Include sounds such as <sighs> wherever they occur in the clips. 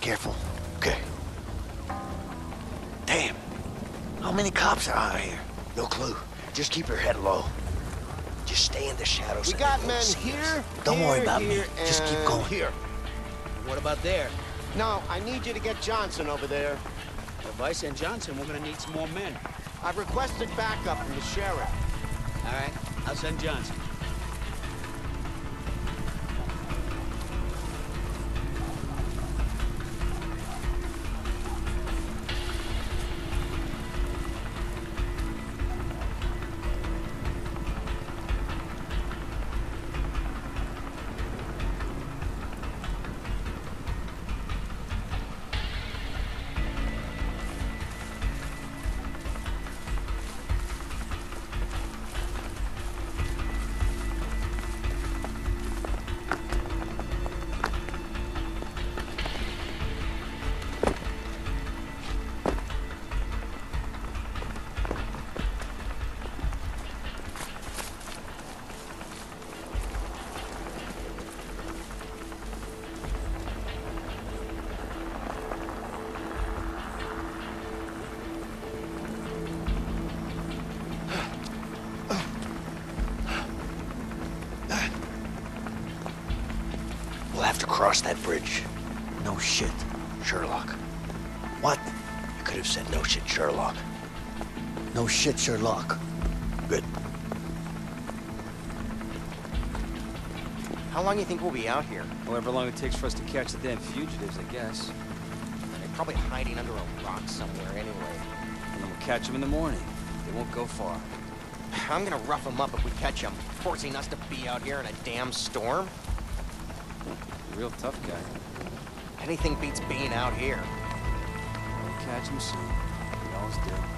Careful. Okay. Damn, How many cops are out here? no clue. Just keep your head low. Just stay in the shadows. We and got men won't us. here. Don't worry here, about me. Just keep going. Here. What about there? No, I need you to get Johnson over there. If I send Johnson, we're gonna need some more men. I've requested backup from the sheriff. All right, I'll send Johnson. Have to cross that bridge. No shit. Sherlock. What? You could have said no shit, Sherlock. No shit, Sherlock. Good. How long do you think we'll be out here? However long it takes for us to catch the damn fugitives, I guess. They're probably hiding under a rock somewhere anyway. And then we'll catch them in the morning. They won't go far. I'm gonna rough them up if we catch them, forcing us to be out here in a damn storm. Real tough guy. Anything beats being out here. We'll catch him soon. We always do.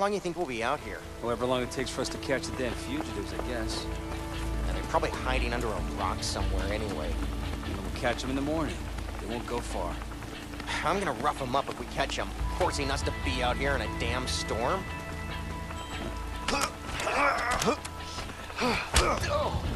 Long do you think we'll be out here? However long it takes for us to catch the damn fugitives, I guess. And they're probably hiding under a rock somewhere anyway. And we'll catch them in the morning. They won't go far. I'm gonna rough them up if we catch them, forcing us to be out here in a damn storm. <laughs> Oh.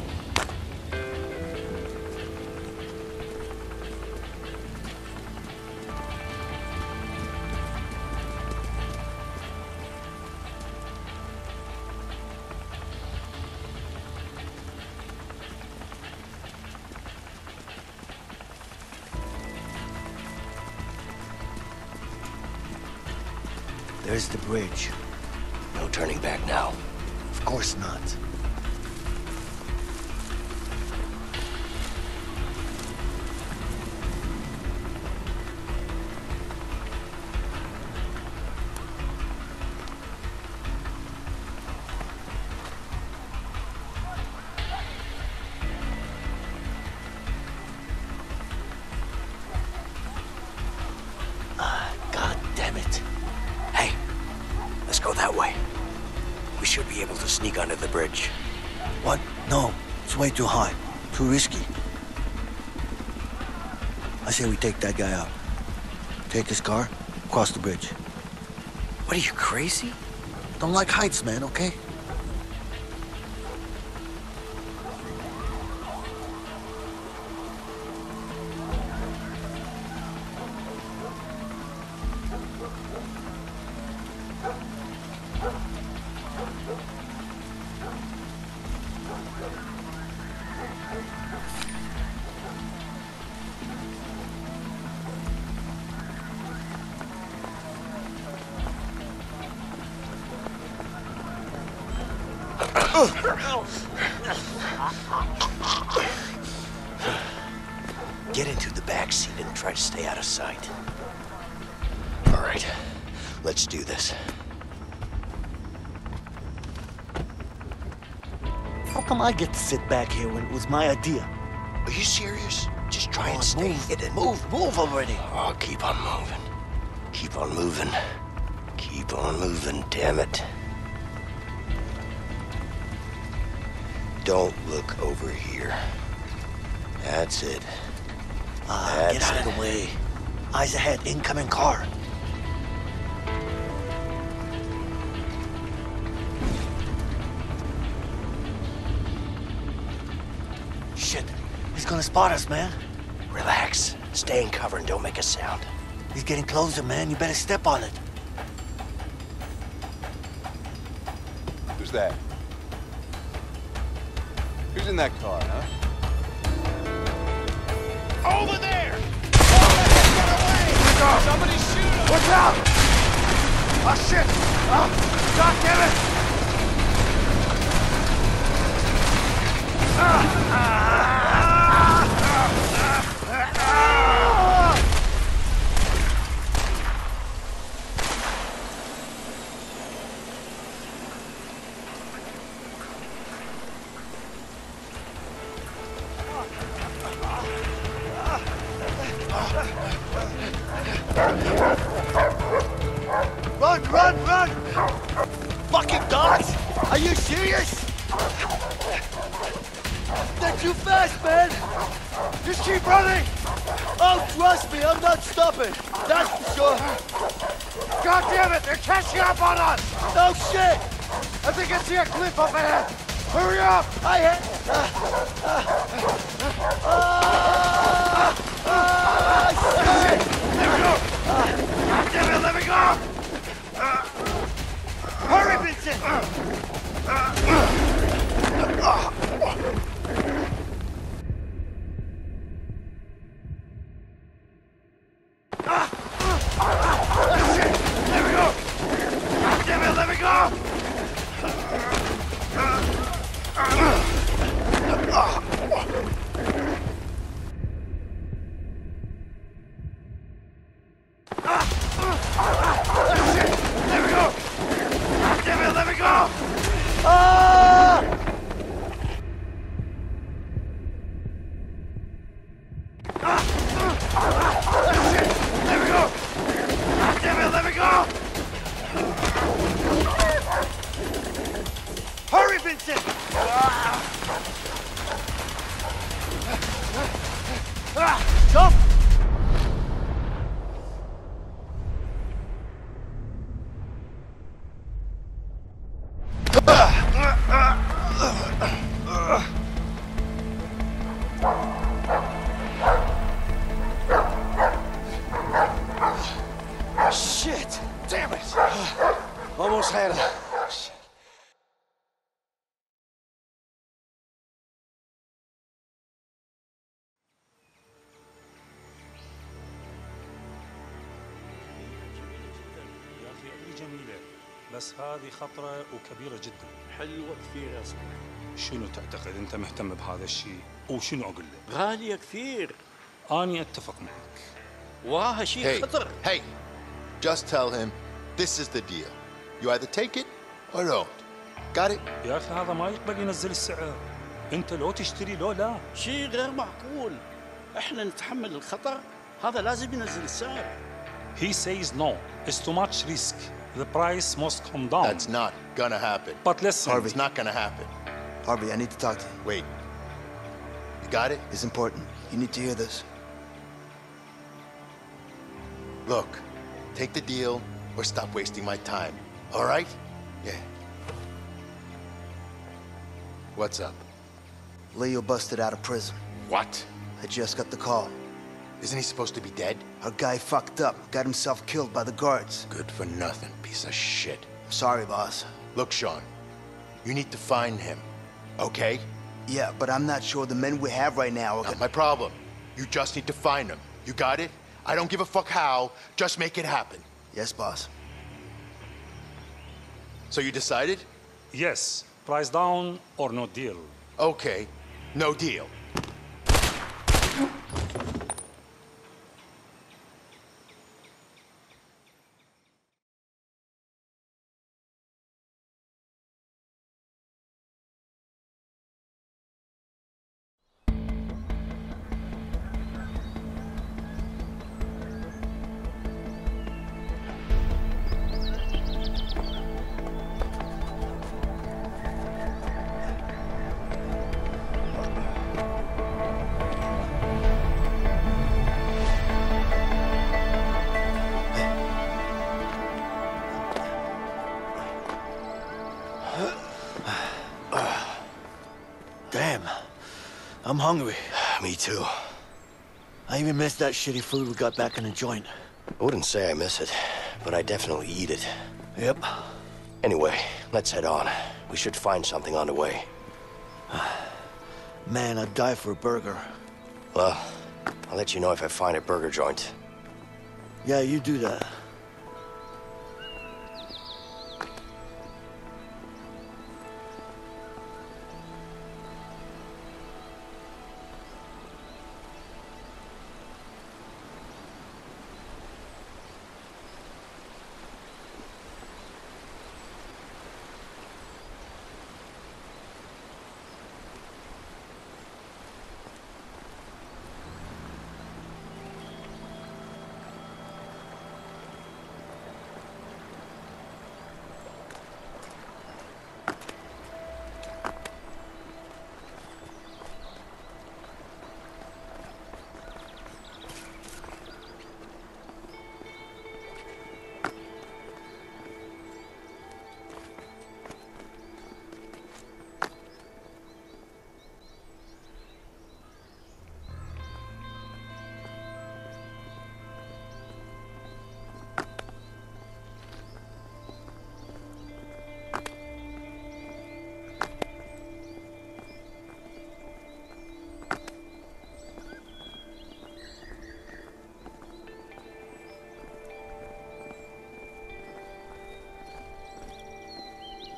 There's the bridge. No turning back now. Of course not. Should be able to sneak under the bridge. What? No, it's way too high. Too risky. I say we take that guy out. Take his car, cross the bridge. What are you, crazy? Don't like heights, man, okay? Get into the back seat and try to stay out of sight. All right, let's do this. How come I get to sit back here when it was my idea? Are you serious? Just try Come and stay move. hidden. Move, move already. Oh, keep on moving. Keep on moving. Keep on moving, damn it. Don't look over here. That's it. Ah, get That's out of the way. Eyes ahead, incoming car. Shit, he's gonna spot us, man. Relax. Stay in cover and don't make a sound. He's getting closer, man. You better step on it. Who's that? Who's in that car, huh? Over there! Somebody shoot him! Watch out! Oh, shit! Oh, God damn it! Run, Oh, me, I'm not stopping! That's for sure! God damn it, they're catching up on us! No shit! I think I see a cliff up ahead! Hurry up! I hit! There we go! God damn it, let me go! Hurry, Vincent! There we go! God damn it, let me go! There we go! God damn it, let me go! Ah! There we go! God damn it, let me go! Vincent! Ah! Jump! Shit! بس هذه خطرة وكبيرة جدا. حلوة كثير يا صاحبي. شنو تعتقد أنت مهتم بهذا الشيء؟ وشنو أقول لك؟ غالية كثير. أني أتفق معك. واه شيء Hey, خطر. hey, just tell him this is the deal. You either take it or don't. Got it? يا أخي هذا ما يقبل ينزل السعر. أنت لو تشتري لو لا. شيء غير معقول. إحنا نتحمل الخطر. هذا لازم ينزل السعر. He says no. It's too much risk. The price must come down That's not gonna happen. but listen Harvey. It's not gonna happen. Harvey, I need to talk to you. Wait. You got it? It's important. You need to hear this. Look, take the deal or stop wasting my time. All right? Yeah. What's up? Leo busted out of prison. What? I just got the call. Isn't he supposed to be dead? Our guy fucked up, got himself killed by the guards. Good for nothing, piece of shit. I'm sorry, boss. Look, Sean, you need to find him, okay? Yeah, but I'm not sure the men we have right now are Not my problem. You just need to find him. You got it? I don't give a fuck how. Just make it happen. Yes, boss. So you decided? yes price down or no deal Okay, no deal. I'm hungry. <sighs> Me too. I even missed that shitty food we got back in the joint. I wouldn't say I miss it, but I definitely eat it. Yep. Anyway, let's head on. We should find something on the way. <sighs> Man, I'd die for a burger. Well, I'll let you know if I find a burger joint. Yeah, you do that.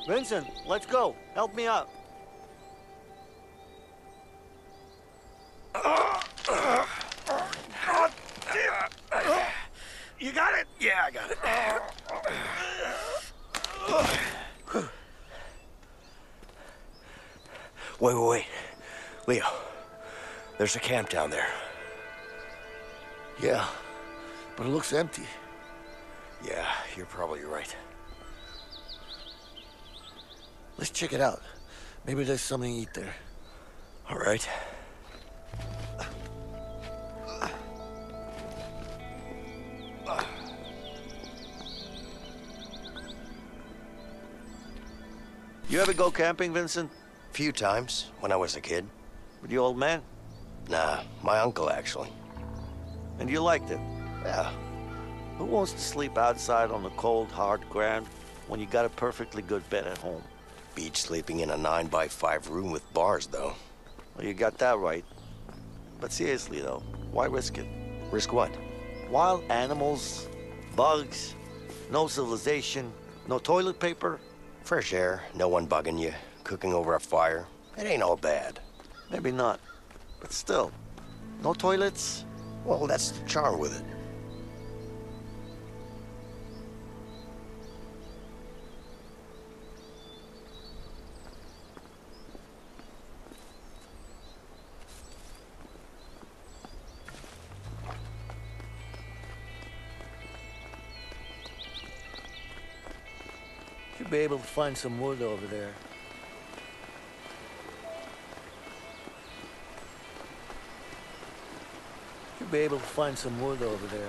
Vincent, let's go. Help me out. You got it? Yeah, I got it. Wait, wait, wait. Leo, there's a camp down there. Yeah, but it looks empty. Yeah, you're probably right. Let's check it out. Maybe there's something to eat there. All right. You ever go camping, Vincent? Few times when I was a kid. With the old man? Nah, my uncle actually. And you liked it? Yeah. Who wants to sleep outside on the cold, hard ground when you got a perfectly good bed at home? Beach sleeping in a 9 by 5 room with bars, though. Well, you got that right. But seriously, though, why risk it? Risk what? Wild animals, bugs, no civilization, no toilet paper. Fresh air, no one bugging you, cooking over a fire. It ain't all bad. Maybe not. But still, no toilets? Well, that's the charm with it. Should be able to find some wood over there. Should be able to find some wood over there.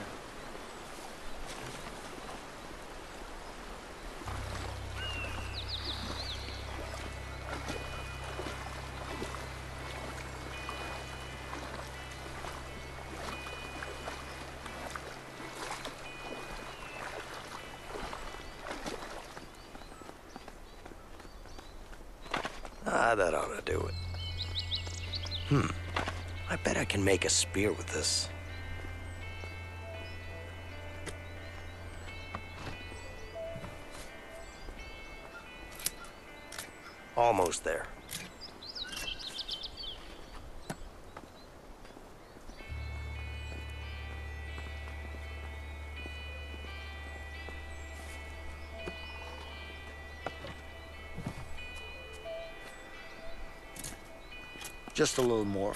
Make a spear with this. Almost there. Just a little more.